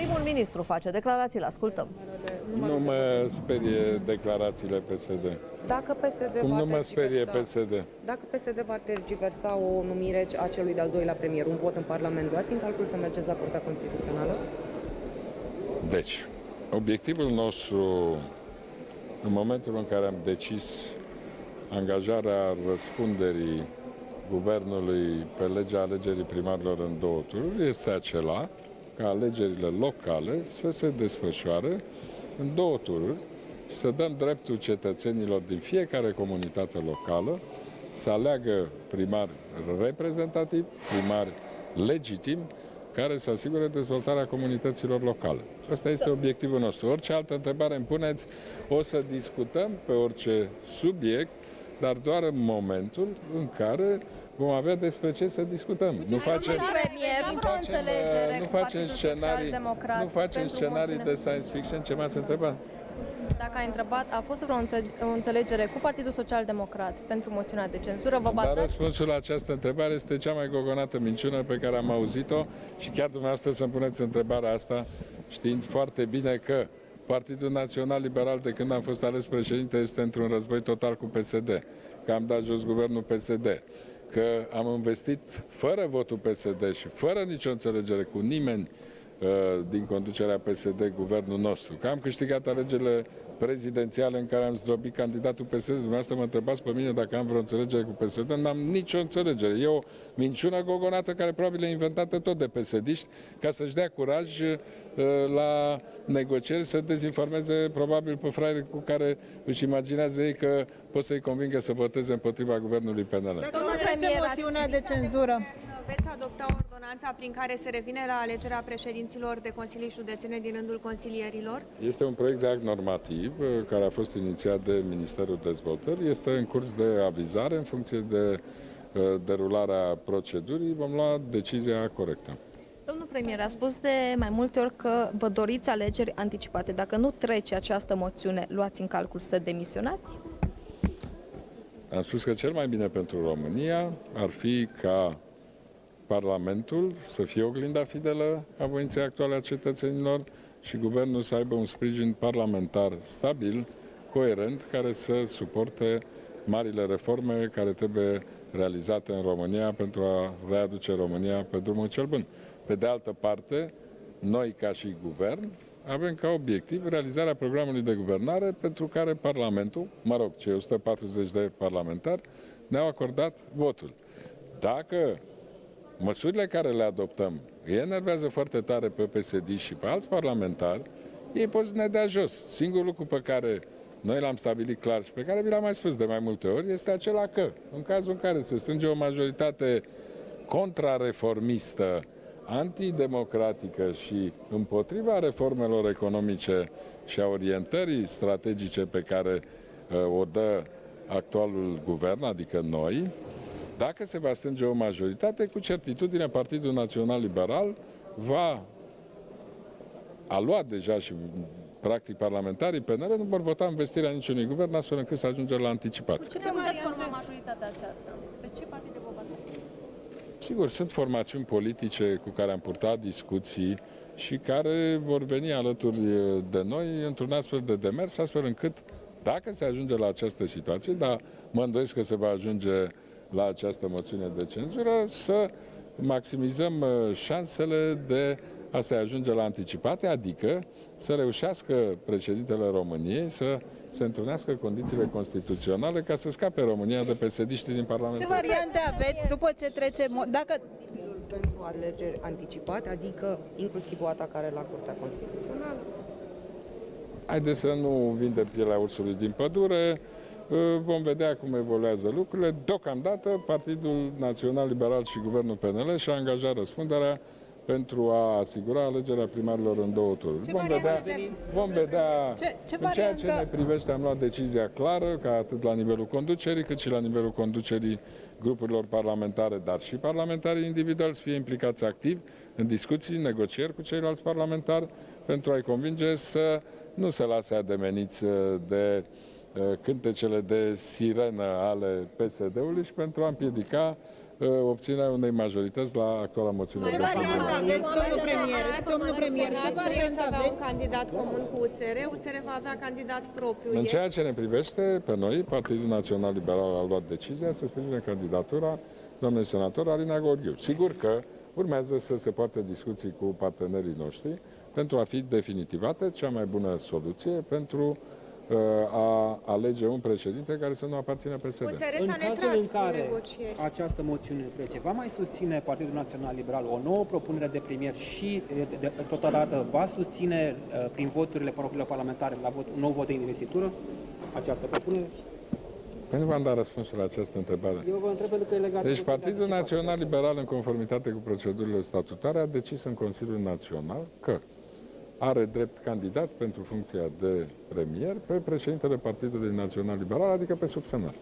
Primul ministru face declarații, ascultăm. Nu mă sperie declarațiile PSD. Dacă PSD Cum va nu mă sperie tergiversa- PSD? Dacă PSD va tergiversa o numire a celui de-al doilea premier, un vot în Parlament, luați în calcul să mergeți la Curtea Constituțională? Deci, obiectivul nostru în momentul în care am decis angajarea răspunderii guvernului pe legea alegerii primarilor în două tururi este acela ca alegerile locale să se desfășoare în două tururi și să dăm dreptul cetățenilor din fiecare comunitate locală să aleagă primari reprezentativi, primari legitimi, care să asigure dezvoltarea comunităților locale. Asta este obiectivul nostru. Orice altă întrebare îmi puneți, o să discutăm pe orice subiect, dar doar în momentul în care vom avea despre ce să discutăm. Nu facem, premier, nu într-o facem, înțelegere nu cu facem Partidul scenarii, Social-Democrat nu facem pentru scenarii de moțiune. science fiction. Ce m-ați întrebat? Dacă a întrebat, a fost vreo înțe- o înțelegere cu Partidul Social-Democrat pentru moțiunea de cenzură, vă Dar bazați răspunsul la această întrebare este cea mai gogonată minciună pe care am auzit-o și chiar dumneavoastră să-mi puneți întrebarea asta știind foarte bine că Partidul Național Liberal de când am fost ales președinte este într-un război total cu PSD, că am dat jos guvernul PSD, că am investit fără votul PSD și fără nicio înțelegere cu nimeni uh, din conducerea PSD guvernul nostru, că am câștigat alegerile prezidențiale în care am zdrobit candidatul PSD. Dumneavoastră mă întrebați pe mine dacă am vreo înțelegere cu PSD. N-am nicio înțelegere. E o minciună gogonată care probabil e inventată tot de psd ca să-și dea curaj uh, la negocieri să dezinformeze probabil pe fraiere cu care își imaginează ei că pot să-i convingă să voteze împotriva guvernului PNL. Domnul premier, ați moțiunea de cenzură. Veți adopta ordonanța prin care se revine la alegerea președinților de consilii județene din rândul consilierilor? Este un proiect de act normativ uh, care a fost inițiat de Ministerul Dezvoltării. Este în curs de avizare în funcție de uh, derularea procedurii. Vom lua decizia corectă. Domnul premier, a spus de mai multe ori că vă doriți alegeri anticipate. Dacă nu trece această moțiune, luați în calcul să demisionați? Am spus că cel mai bine pentru România ar fi ca Parlamentul să fie oglinda fidelă a voinței actuale a cetățenilor și guvernul să aibă un sprijin parlamentar stabil, coerent, care să suporte marile reforme care trebuie realizate în România pentru a readuce România pe drumul cel bun. Pe de altă parte, noi ca și guvern avem ca obiectiv realizarea programului de guvernare pentru care Parlamentul, mă rog, cei 140 de parlamentari, ne-au acordat votul. Dacă măsurile care le adoptăm îi enervează foarte tare pe PSD și pe alți parlamentari, ei pot să ne dea jos. Singurul lucru pe care noi l-am stabilit clar și pe care vi l-am mai spus de mai multe ori este acela că, în cazul în care se strânge o majoritate contrareformistă, antidemocratică și împotriva reformelor economice și a orientării strategice pe care uh, o dă actualul guvern, adică noi, dacă se va strânge o majoritate, cu certitudine Partidul Național Liberal va a luat deja și practic parlamentarii PNL nu vor vota investirea niciunui guvern astfel încât să ajungă la anticipat. Ce puteți forma majoritatea aceasta? Pe ce partide vă bazați? Sigur, sunt formațiuni politice cu care am purtat discuții și care vor veni alături de noi într-un astfel de demers, astfel încât, dacă se ajunge la această situație, dar mă îndoiesc că se va ajunge la această moțiune de cenzură, să maximizăm uh, șansele de a se ajunge la anticipate, adică să reușească președintele României să se întrunească condițiile constituționale ca să scape România de pesediștii din Parlament. Ce variante aveți după ce trece... mo- Dacă Pentru alegeri anticipate, adică inclusiv o atacare la Curtea Constituțională? Haideți să nu vindem pielea ursului din pădure, uh, vom vedea cum evoluează lucrurile. Deocamdată, Partidul Național Liberal și Guvernul PNL și-a angajat răspunderea pentru a asigura alegerea primarilor în două tururi. Vom vedea, vom vedea Ce- ce în ceea ce variantă- ne privește am luat decizia clară, ca atât la nivelul conducerii, cât și la nivelul conducerii grupurilor parlamentare, dar și parlamentarii individuali să fie implicați activ în discuții, negocieri cu ceilalți parlamentari, pentru a-i convinge să nu se lase ademeniți uh, de uh, cântecele de sirenă ale PSD-ului și pentru a împiedica uh, obținerea unei majorități la actuala moțiune. Ce de variantă cenzură. aveți, domnul premier? Domnul premier, ce Senat variantă veți avea un aveți? candidat comun cu USR, USR va avea candidat propriu. În E- ceea ce ne privește, pe noi, Partidul Național Liberal a luat decizia să sprijine candidatura doamnei senator Alina Gorghiu. Sigur că urmează să se poartă discuții cu partenerii noștri pentru a fi definitivată cea mai bună soluție pentru uh, a alege un președinte care să nu aparține PSD. USR În s-a cazul netras în din care negocieri. această moțiune trece, va mai susține Partidul Național Liberal o nouă propunere de premier și de, de, totodată va susține uh, prin voturile grupurilor parlamentare la vot, un nou vot de investitură această propunere? Păi nu v-am dat răspunsul la această întrebare. Eu vă întreb pentru că e legat Deci de Partidul anticipat. Național Liberal, în conformitate cu procedurile statutare, a decis în Consiliul Național că are drept candidat pentru funcția de premier pe președintele Partidului Național Liberal, adică pe subsemnat.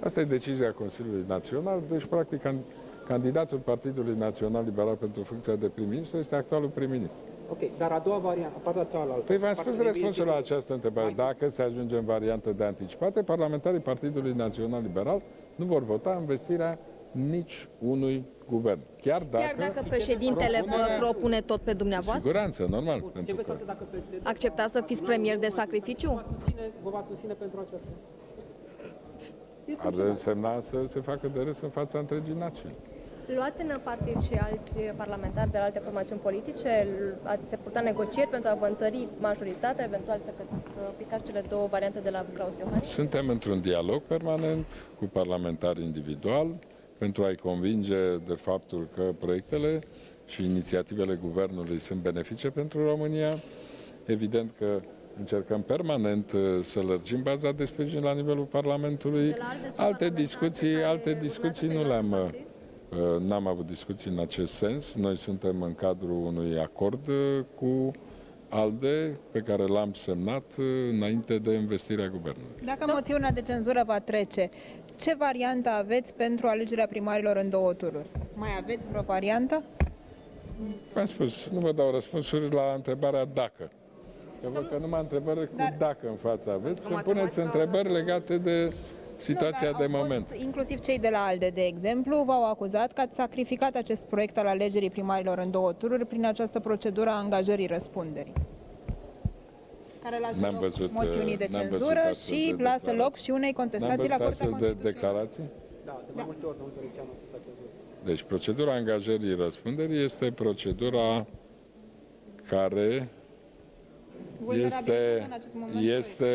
Asta e decizia Consiliului Național, deci practic can- candidatul Partidului Național Liberal pentru funcția de prim-ministru este actualul prim-ministru. Ok, dar a doua variantă, partea cealaltă. Păi v-am spus partea de răspunsul la investitură. această întrebare. Dacă se ajunge în variantă de anticipate, parlamentarii Partidului Național Liberal nu vor vota învestirea nici unui guvern. Chiar dacă... Chiar dacă președintele vă propune tot pe dumneavoastră, Siguranță, normal. Ce Pentru veți că face dacă PSD acceptați să fiți premier de vă sacrificiu? va susține, vă va susține pentru aceasta? Este ar ceva. însemna să se facă de râs în fața întregii națiuni. Luați în partid și alți parlamentari de la alte formațiuni politice? Ați se purta negocieri pentru a vă întări majoritatea, eventual să, să aplicați cele două variante de la Claus Iohannis? Suntem într-un dialog permanent cu parlamentari individual pentru a-i convinge de faptul că proiectele și inițiativele guvernului sunt benefice pentru România. Evident că încercăm permanent uh, să lărgim baza de sprijin la nivelul Parlamentului. De la alte Alte supraparlamentare discuții, care alte urmați discuții să nu ia le-am în uh, partid? Uh, N-am avut discuții în acest sens. Noi suntem în cadrul unui acord uh, cu ALDE pe care l-am semnat uh, înainte de investirea guvernului. Dacă moțiunea de cenzură va trece, ce variantă aveți pentru alegerea primarilor în două tururi? Mai aveți vreo variantă? V-am spus, nu vă dau răspunsuri la întrebarea dacă. Că văd că numai întrebări cu Dar- dacă în față aveți, să puneți întrebări legate de situația Nu, de dar au moment. Fost, inclusiv cei de la ALDE, de exemplu, v-au acuzat că ați sacrificat acest proiect al alegerii primarilor în două tururi prin această procedură a angajării răspunderii care lasă N-am loc văzut, moțiunii de uh, n-am văzut cenzură astfel și de lasă declarații. loc și unei N-am contestații la văzut Curtea astfel de Constituțională. declarații. Da, de mai multe ori, domnul Tăricianu a spus acest lucru. Deci, procedura angajării răspunderii este procedura care Vulnerabilitate este, în acest moment este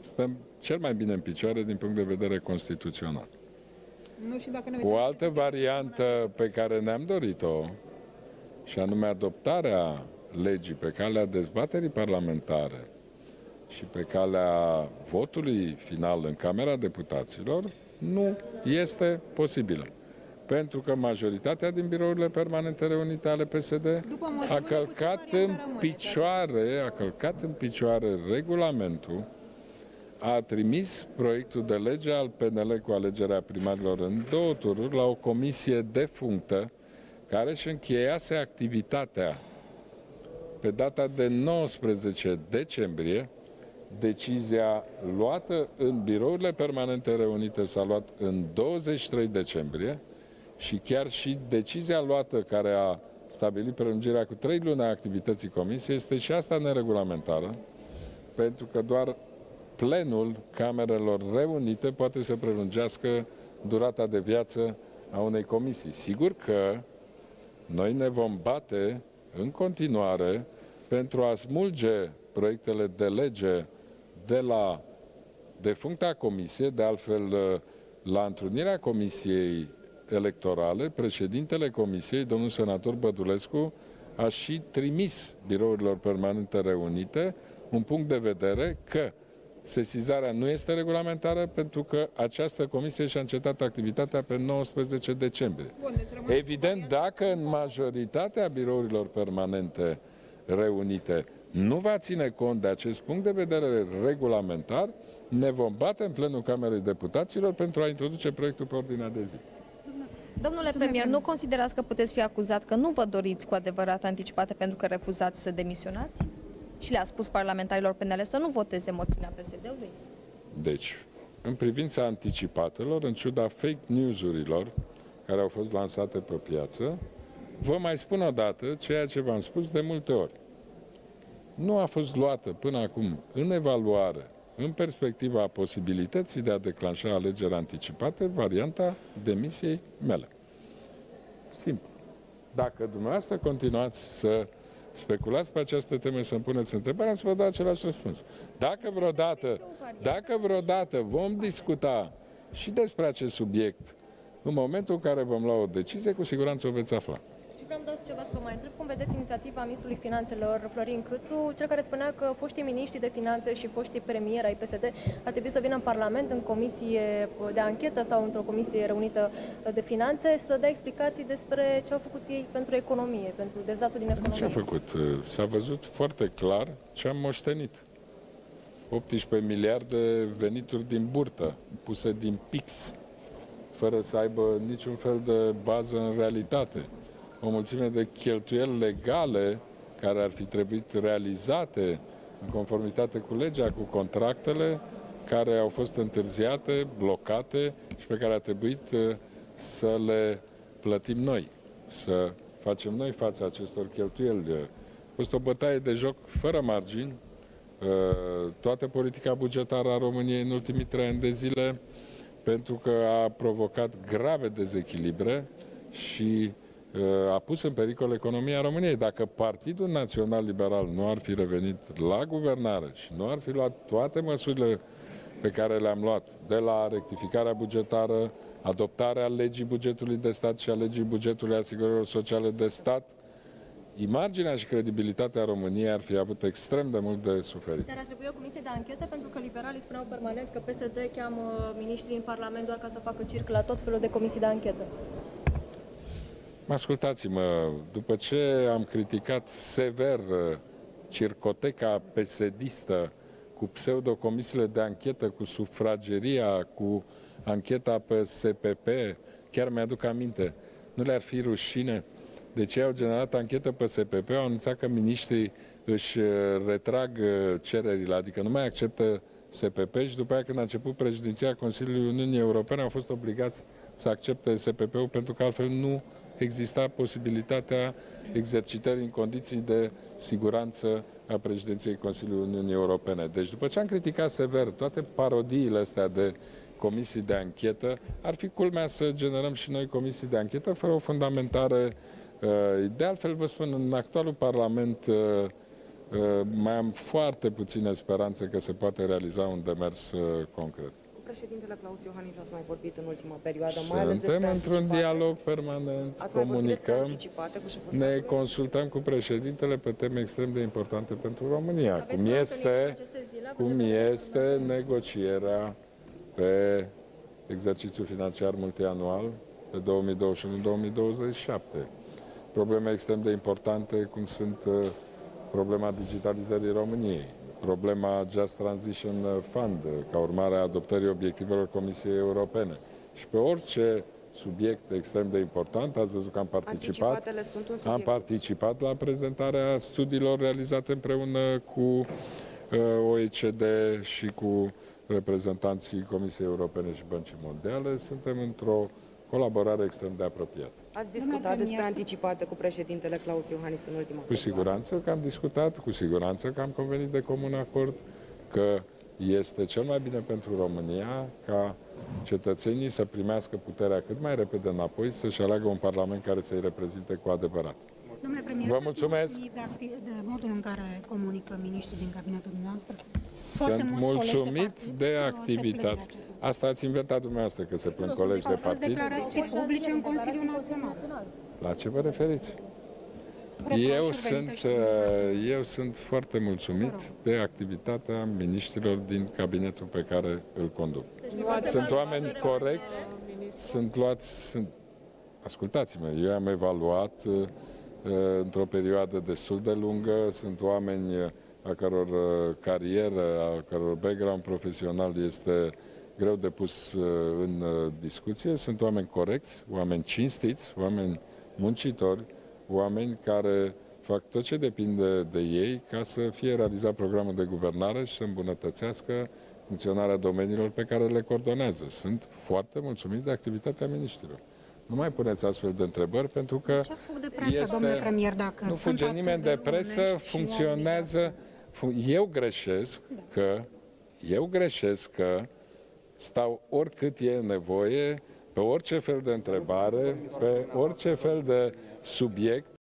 stăm cel mai bine în picioare din punct de vedere constituțional. Nu știu dacă ne O uităm și altă variantă pe care ne-am dorit-o, și anume adoptarea legii pe calea dezbaterii parlamentare și pe calea votului final în Camera Deputaților, nu este posibilă. Pentru că majoritatea din birourile permanente reunite ale PSD După moțiune, a cu călcat ce variantă în rămâne? picioare, a călcat în picioare regulamentul a trimis proiectul de lege al PNL cu alegerea primarilor în două tururi la o comisie defunctă care își încheiase activitatea pe data de 19 decembrie. Decizia luată în birourile permanente reunite s-a luat în 23 decembrie și chiar și decizia luată care a stabilit prelungirea cu trei luni a activității comisiei este și asta neregulamentară, pentru că doar plenul camerelor reunite poate să prelungească durata de viață a unei comisii. Sigur că noi ne vom bate în continuare pentru a smulge proiectele de lege de la defuncta comisie, de altfel la întrunirea comisiei electorale, președintele comisiei, domnul senator Bădulescu, a și trimis birourilor permanente reunite un punct de vedere că sesizarea nu este regulamentară pentru că această comisie și-a încetat activitatea pe 19 decembrie. Bun, deci rămâne Evident, dacă în majoritatea birourilor permanente reunite nu va ține cont de acest punct de vedere regulamentar, ne vom bate în plenul Camerei Deputaților pentru a introduce proiectul pe ordinea de zi. Domnule premier, nu considerați că puteți fi acuzat că nu vă doriți cu adevărat anticipate pentru că refuzați să demisionați? Și le-a spus parlamentarilor PNL să nu voteze moțiunea PSD-ului? Deci, în privința anticipatelor, în ciuda fake news-urilor care au fost lansate pe piață, vă mai spun o dată ceea ce v-am spus de multe ori. Nu a fost luată până acum în evaluare, în perspectiva posibilității de a declanșa alegeri anticipate, varianta demisiei mele. Simplu. Dacă dumneavoastră continuați să speculați pe această temă și să-mi puneți întrebarea, să vă dau același răspuns. Dacă vreodată, dacă vreodată vom discuta și despre acest subiect, în momentul în care vom lua o decizie, cu siguranță o veți afla. Și vreau doar ceva să vă mai întreb. Cum vedeți inițiativa ministrului finanțelor Florin Câțu, cel care spunea că foștii miniștri de finanțe și foștii premieri ai PSD ar trebui să vină în Parlament, în comisie de anchetă sau într-o comisie reunită de finanțe, să dea explicații despre ce au făcut ei pentru economie, pentru dezastru din Ce economie. a făcut? S-a văzut foarte clar ce am moștenit. 18 miliarde venituri din burtă, puse din pix, fără să aibă niciun fel de bază în realitate. O mulțime de cheltuieli legale care ar fi trebuit realizate în conformitate cu legea, cu contractele, care au fost întârziate, blocate și pe care a trebuit uh, să le plătim noi, să facem noi față acestor cheltuieli. A fost o bătaie de joc fără margini, Uh, toată politica bugetară a României în ultimii trei ani de zile pentru că a provocat grave dezechilibre și uh, a pus în pericol economia României. Dacă Partidul Național Liberal nu ar fi revenit la guvernare și nu ar fi luat toate măsurile pe care le-am luat, de la rectificarea bugetară, adoptarea legii bugetului de stat și a legii bugetului asigurărilor sociale de stat, imaginea și credibilitatea României ar fi avut extrem de mult de suferit. Dar ar trebui o comisie de anchetă pentru că liberalii spuneau permanent că PSD cheamă miniștrii în Parlament doar ca să facă circ la tot felul de comisii de anchetă. Ascultați-mă, după ce am criticat sever uh, circoteca pesedistă cu pseudocomisiile de anchetă, cu sufrageria, cu ancheta pe SPP, chiar mi-aduc aminte, nu le-ar fi rușine? De ce au generat anchetă pe SPP? Au anunțat că miniștrii își uh, retrag uh, cererile, adică nu mai acceptă SPP și după aia când a început președinția Consiliului Uniunii Europene au fost obligați să accepte SPP-ul pentru că altfel nu exista posibilitatea exercitării în condiții de siguranță a președinției Consiliului Uniunii Europene. Deci după ce am criticat sever toate parodiile astea de comisii de anchetă, ar fi culmea să generăm și noi comisii de anchetă fără o fundamentare Uh, De altfel, vă spun, în actualul Parlament uh, uh, mai am foarte puține speranțe că se poate realiza un demers uh, concret. Cu președintele Claus Iohannis ați mai vorbit în ultima perioadă, mai ales Suntem despre într-un anticipate. dialog permanent, Ați mai vorbit despre comunicăm, anticipate cu șeful ne statului? consultăm cu președintele pe teme extrem de importante pentru România, Aveți cum vreo este, întâlnire în aceste zile, având cum în vedere este negocierea pe exercițiul financiar multianual pe 2021-2027. Probleme extrem de importante cum sunt uh, problema digitalizării României, problema Just Transition Fund, uh, ca urmare a adoptării obiectivelor Comisiei Europene. Și pe orice subiect extrem de important, ați văzut că am participat, Anticipatele sunt un am subiect. participat la prezentarea studiilor realizate împreună cu uh, OECD și cu reprezentanții Comisiei Europene și Băncii Mondiale. Suntem într-o colaborare extrem de apropiată. Ați discutat despre anticipate cu președintele Claus Iohannis în ultima Cu perioadă? siguranță că am discutat, cu siguranță că am convenit de comun acord că este cel mai bine pentru România ca cetățenii să primească puterea cât mai repede înapoi, să-și aleagă un parlament care să-i reprezinte cu adevărat. Domnule premier, Vă sunteți mulțumesc. mulțumit De, acti- de modul în care comunică miniștrii din cabinetul dumneavoastră? Foarte Sunt mulți colegi de mulțumit partid de se activitate. Plâng de acest Asta ați inventat dumneavoastră, că se plâng colegi de Au fost partid. declarații publice în Consiliul Național. La ce vă referiți? Reproșuri Eu venite sunt, și din- uh, eu sunt foarte mulțumit de activitatea miniștrilor din cabinetul pe care îl conduc. Sunt oameni corecți, sunt luați, sunt... Ascultați-mă, eu am evaluat uh, uh, într-o perioadă destul de lungă, sunt oameni uh, a căror uh, carieră, a căror background profesional este greu de pus uh, în uh, discuție. Sunt oameni corecți, oameni cinstiți, oameni muncitori, oameni care fac tot ce depinde de ei ca să fie realizat programul de guvernare și să îmbunătățească funcționarea domeniilor pe care le coordonează. Sunt foarte mulțumit de activitatea ministrilor. Nu mai puneți astfel de întrebări pentru că Ce fug de presă, este... domnule premier, dacă nu fuge nimeni de, de presă, funcționează... Eu greșesc da. că eu greșesc că stau oricât e nevoie, pe orice fel de întrebare, pe orice fel de subiect